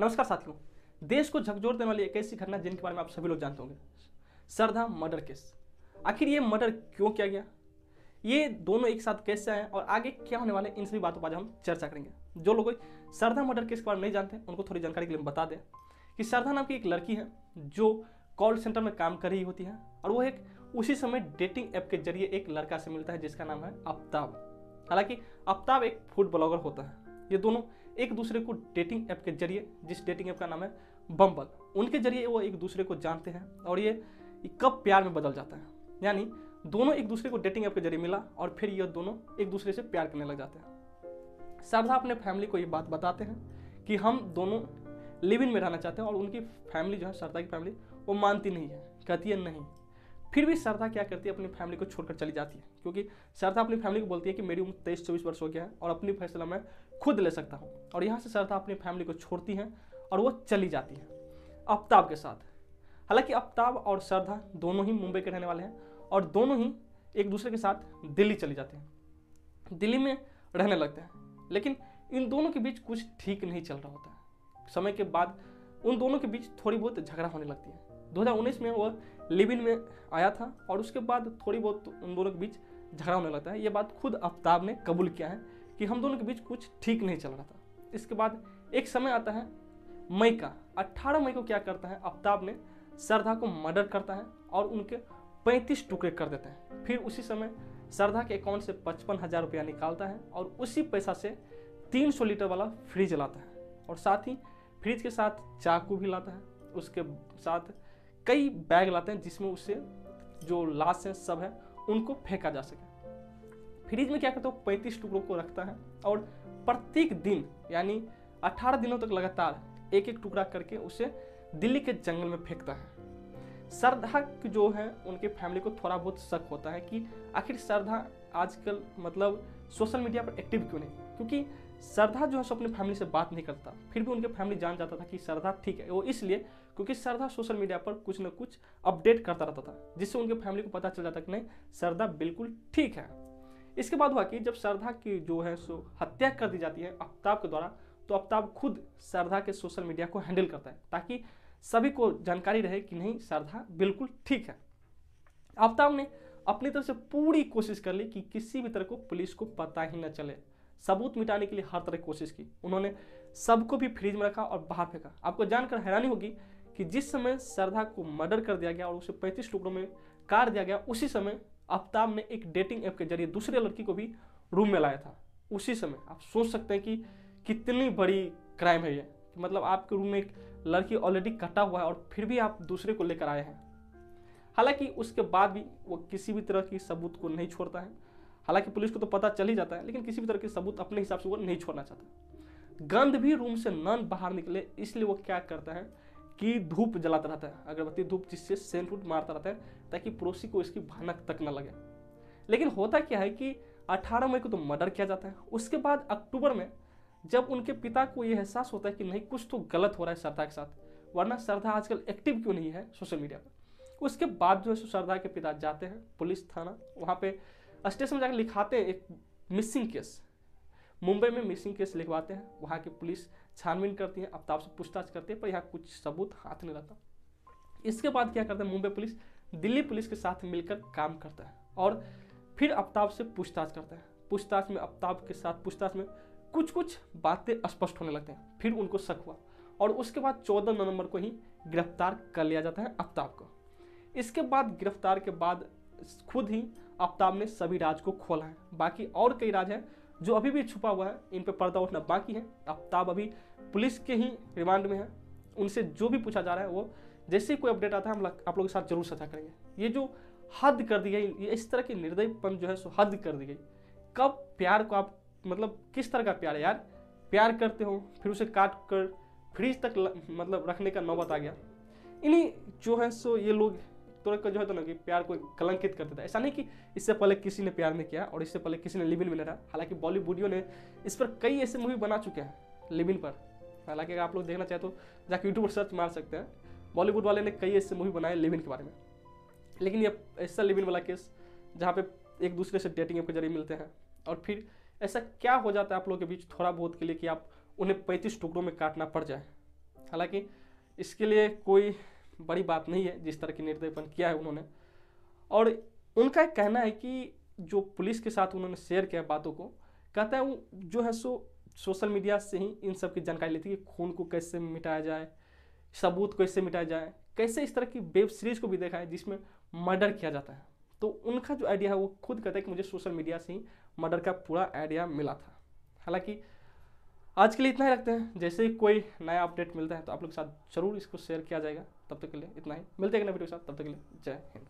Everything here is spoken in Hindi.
नमस्कार साथियों, देश को झकझोर देने वाली एक ऐसी घटना जिनके बारे में आप सभी लोग जानते होंगे। Shraddha murder case. आखिर ये मर्डर क्यों किया गया? ये दोनों एक साथ कैसे आए और आगे क्या होने वाले इन सभी बातों पर आज हम चर्चा करेंगे। जो लोग सरधा मर्डर केस के बारे में नहीं जानते, उनको थोड़ी जानकारी के लिए बता दें कि सरधा नाम की एक लड़की है, जो कॉल सेंटर में काम कर रही होती है और वो एक उसी समय डेटिंग ऐप के ज़रिए एक लड़का से मिलता है, जिसका नाम है आफ्ताब हालाँकि आफ्ताब एक फ़ूड ब्लॉगर होता है। ये दोनों एक दूसरे को डेटिंग ऐप के ज़रिए, जिस डेटिंग ऐप का नाम है बम्बल उनके ज़रिए वो एक दूसरे को जानते हैं और ये कब प्यार में बदल जाता है। यानी दोनों एक दूसरे को डेटिंग ऐप के ज़रिए मिला और फिर ये दोनों एक दूसरे से प्यार करने लग जाते हैं। शारदा, अपने फैमिली को ये बात बताते हैं कि हम दोनों लिव इन में रहना चाहते हैं और उनकी फैमिली जो है, शारदा की फैमिली वो मानती नहीं है, कहती है नहीं। फिर भी श्रद्धा क्या करती है, अपनी फैमिली को छोड़कर चली जाती है। क्योंकि श्रद्धा अपनी फैमिली को बोलती है कि मेरी उम्र तेईस, चौबीस वर्ष हो गया है और अपनी फैसला मैं खुद ले सकता हूँ। और यहाँ से श्रद्धा अपनी फैमिली को छोड़ती है और वो चली जाती है आफ्ताब के साथ। हालाँकि आफ्ताब और श्रद्धा दोनों ही मुंबई के रहने वाले हैं और दोनों ही एक दूसरे के साथ दिल्ली चली जाते हैं। दिल्ली में रहने लगते हैं, लेकिन इन दोनों के बीच कुछ ठीक नहीं चल रहा होता। है समय के बाद उन दोनों के बीच थोड़ी बहुत झगड़ा होने लगती है। 2019 में वह लिविन में आया था और उसके बाद थोड़ी बहुत उन दोनों के बीच झगड़ा होने लगता है। ये बात खुद आफ्ताब ने कबूल किया है कि हम दोनों के बीच कुछ ठीक नहीं चल रहा था। इसके बाद एक समय आता है मई का 18 मई को क्या करता है आफ्ताब ने श्रद्धा को मर्डर करता है और उनके 35 टुकड़े कर देते हैं। फिर उसी समय श्रद्धा के अकाउंट से पचपन हज़ार रुपया निकालता है और उसी पैसा से 300 लीटर वाला फ्रिज लाता है और साथ ही फ्रिज के साथ चाकू भी लाता है। उसके साथ कई बैग लाते हैं जिसमें उससे जो लाश है, सब है, उनको फेंका जा सके। फ्रिज में क्या करते है पैंतीस टुकड़ों को रखता है और प्रत्येक दिन, यानी अठारह दिनों तक लगातार एक एक टुकड़ा करके उसे दिल्ली के जंगल में फेंकता है। श्रद्धा जो है, उनके फैमिली को थोड़ा बहुत शक होता है कि आखिर श्रद्धा आजकल मतलब सोशल मीडिया पर एक्टिव क्यों नहीं? क्योंकि श्रद्धा जो है, सो अपनी फैमिली से बात नहीं करता। फिर भी उनके फैमिली जान जाता था कि श्रद्धा ठीक है, वो इसलिए क्योंकि श्रद्धा सोशल मीडिया पर कुछ ना कुछ अपडेट करता रहता था, जिससे उनके फैमिली को पता चल जाता कि नहीं श्रद्धा बिल्कुल ठीक है। इसके बाद हुआ कि जब श्रद्धा की जो है सो हत्या कर दी जाती है आफ्ताब के द्वारा तो आफ्ताब खुद श्रद्धा के सोशल मीडिया को हैंडल करता है, ताकि सभी को जानकारी रहे कि नहीं श्रद्धा बिल्कुल ठीक है। आफ्ताब ने अपनी तरफ़ से पूरी कोशिश कर ली कि किसी भी तरह को पुलिस को पता ही न चले। सबूत मिटाने के लिए हर तरह की कोशिश की। उन्होंने सबको भी फ्रिज में रखा और बाहर फेंका। आपको जानकर हैरानी होगी कि जिस समय श्रद्धा को मर्डर कर दिया गया और उसे पैंतीस टुकड़ों में काट दिया गया, उसी समय आफ्ताब ने एक डेटिंग ऐप के ज़रिए दूसरे लड़की को भी रूम में लाया था। उसी समय आप सोच सकते हैं कि कितनी बड़ी क्राइम है ये। मतलब आपके रूम में एक लड़की ऑलरेडी कटा हुआ है और फिर भी आप दूसरे को लेकर आए हैं। हालाँकि उसके बाद भी वो किसी भी तरह की सबूत को नहीं छोड़ता है। हालाँकि पुलिस को तो पता चल ही जाता है, लेकिन किसी भी तरह के सबूत अपने हिसाब से वो नहीं छोड़ना चाहता। गंध भी रूम से नन बाहर निकले, इसलिए वो क्या करता है? कि धूप जलाता रहता है, अगरबत्ती धूप जिससे सेंट फूट मारता रहता है, ताकि पड़ोसी को इसकी भनक तक न लगे। लेकिन होता क्या है कि 18 मई को तो मर्डर किया जाता है, उसके बाद अक्टूबर में जब उनके पिता को यह एहसास होता है कि नहीं, कुछ तो गलत हो रहा है श्रद्धा के साथ, वरना श्रद्धा आजकल एक्टिव क्यों नहीं है सोशल मीडिया पर? उसके बाद जो है श्रद्धा के पिता जाते हैं, पुलिस थाना, वहाँ पे स्टेशन में जाकर लिखाते हैं एक मिसिंग केस मुंबई में मिसिंग केस लिखवाते हैं, वहाँ की पुलिस छानबीन करती है आफ्ताब से पूछताछ करती है, पर यहाँ कुछ सबूत हाथ नहीं रहता। इसके बाद क्या करते हैं, मुंबई पुलिस दिल्ली पुलिस के साथ मिलकर काम करता है और फिर आफ्ताब से पूछताछ करता है। पूछताछ में आफ्ताब के साथ पूछताछ में कुछ कुछ बातें स्पष्ट होने लगते हैं। फिर उनको शक हुआ और उसके बाद चौदह नवंबर को ही गिरफ़्तार कर लिया जाता है आफ्ताब को। इसके बाद गिरफ़्तार के बाद खुद ही आफ्ताब ने सभी राज को खोला है। बाकी और कई राज हैं जो अभी भी छुपा हुआ है इन पर पर्दा उठना बाकी है। आफ्ताब अभी पुलिस के ही रिमांड में है। उनसे जो भी पूछा जा रहा है वो जैसे ही कोई अपडेट आता है हम आप लोगों के साथ ज़रूर साझा करेंगे। ये जो हद कर दी गई ये इस तरह की निर्दयपन जो है सो हद कर दी गई। कब प्यार को आप मतलब किस तरह का प्यार है यार? प्यार करते हो फिर उसे काट कर फ्रिज तक ल, मतलब रखने का नौबत आ गया। इन्हीं जो है सो ये लोग तो जो है तो ना कि प्यार को कलंकित कर देता है। ऐसा नहीं कि इससे पहले किसी ने प्यार नहीं किया और इससे पहले किसी ने लिविन में रहा। हालाँकि बॉलीवुडियो ने इस पर कई ऐसे मूवी बना चुके हैं लिविन पर। हालाँकि अगर आप लोग देखना चाहे तो जाकर यूट्यूब पर सर्च मार सकते हैं। बॉलीवुड वाले ने कई ऐसे मूवी बनाए लिविन के बारे में। लेकिन ये ऐसा लिविन वाला केस जहाँ पे एक दूसरे से डेटिंग ऐप के ज़रिए मिलते हैं और फिर ऐसा क्या हो जाता है आप लोगों के बीच थोड़ा बहुत के लिए कि आप उन्हें पैंतीस टुकड़ों में काटना पड़ जाए? हालाँकि इसके लिए कोई बड़ी बात नहीं है, जिस तरह की निर्दयपन किया है उन्होंने। और उनका कहना है कि जो पुलिस के साथ उन्होंने शेयर किया बातों को, कहता है वो जो है सो सोशल मीडिया से ही इन सब की जानकारी लेती है कि खून को कैसे मिटाया जाए, सबूत कैसे मिटाया जाए, कैसे इस तरह की वेब सीरीज़ को भी देखा है जिसमें मर्डर किया जाता है। तो उनका जो आइडिया है वो खुद कहता है कि मुझे सोशल मीडिया से ही मर्डर का पूरा आइडिया मिला था। हालाँकि आज के लिए इतना ही रखते हैं। जैसे ही कोई नया अपडेट मिलता है तो आप लोग के साथ ज़रूर इसको शेयर किया जाएगा। तब तक के लिए इतना ही। मिलते हैं वीडियो के साथ। तब तक के लिए जय हिंद।